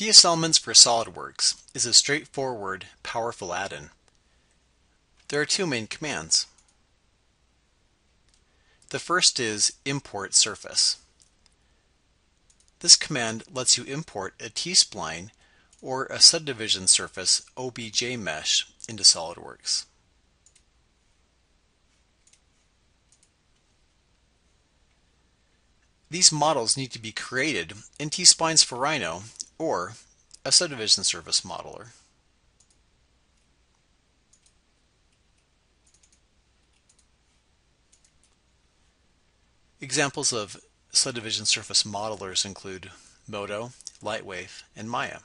TS Elements for SOLIDWORKS is a straightforward, powerful add-in. There are two main commands. The first is import surface. This command lets you import a T-spline or a subdivision surface OBJ mesh into SOLIDWORKS. These models need to be created in T-Splines for Rhino or a subdivision surface modeler. Examples of subdivision surface modelers include Modo, Lightwave, and Maya.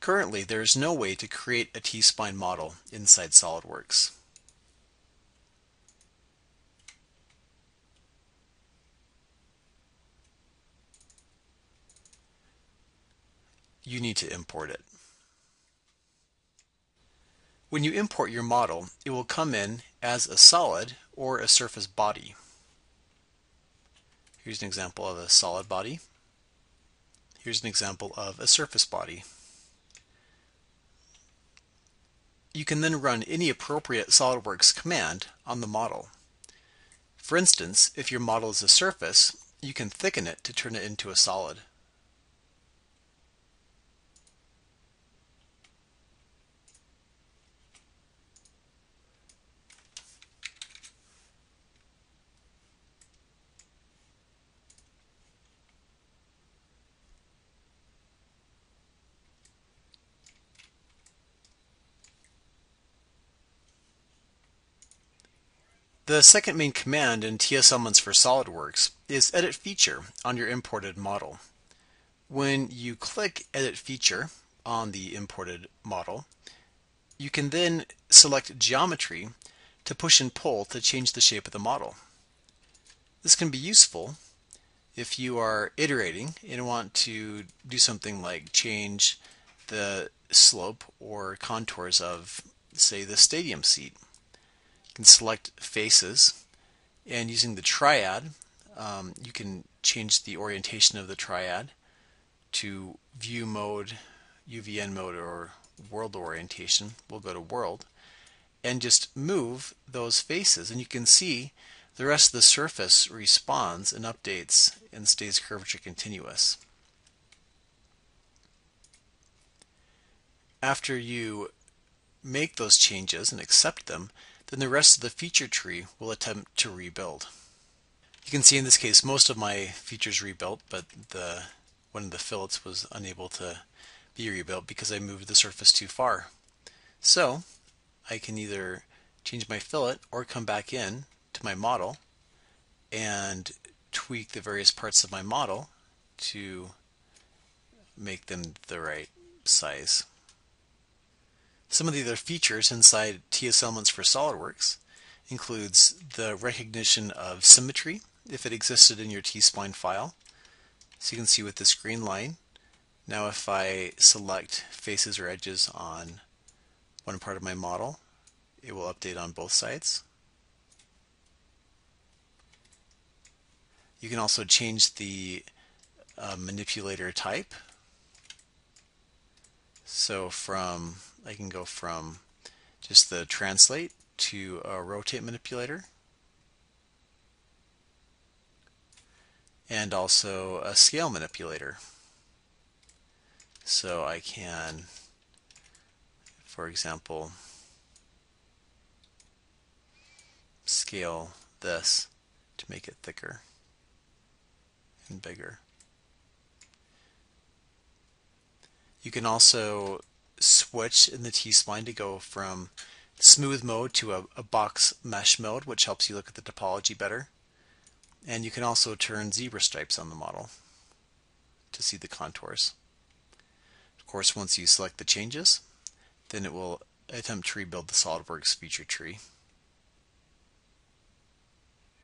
Currently, there is no way to create a T-spline model inside SOLIDWORKS. You need to import it. When you import your model, it will come in as a solid or a surface body. Here's an example of a solid body. Here's an example of a surface body. You can then run any appropriate SOLIDWORKS command on the model. For instance, if your model is a surface, you can thicken it to turn it into a solid. The second main command in TS Elements for SOLIDWORKS is Edit Feature on your imported model. When you click Edit Feature on the imported model, you can then select Geometry to push and pull to change the shape of the model. This can be useful if you are iterating and want to do something like change the slope or contours of, say, the stadium seat can select faces and using the triad um, you can change the orientation of the triad to view mode, UVN mode or world orientation. We'll go to world and just move those faces and you can see the rest of the surface responds and updates and stays curvature continuous. After you make those changes and accept them, then the rest of the feature tree will attempt to rebuild. You can see in this case most of my features rebuilt, but the one of the fillets was unable to be rebuilt because I moved the surface too far. So I can either change my fillet or come back in to my model and tweak the various parts of my model to make them the right size. Some of the other features inside TS Elements for SOLIDWORKS includes the recognition of symmetry if it existed in your T-spline file. So you can see with this green line, now if I select faces or edges on one part of my model, it will update on both sides. You can also change the uh, manipulator type. So from I can go from just the translate to a rotate manipulator and also a scale manipulator. So I can, for example, scale this to make it thicker and bigger. You can also switch in the T-spline to go from smooth mode to a, a, box mesh mode, which helps you look at the topology better. And you can also turn zebra stripes on the model to see the contours. Of course, once you select the changes, then it will attempt to rebuild the SOLIDWORKS feature tree.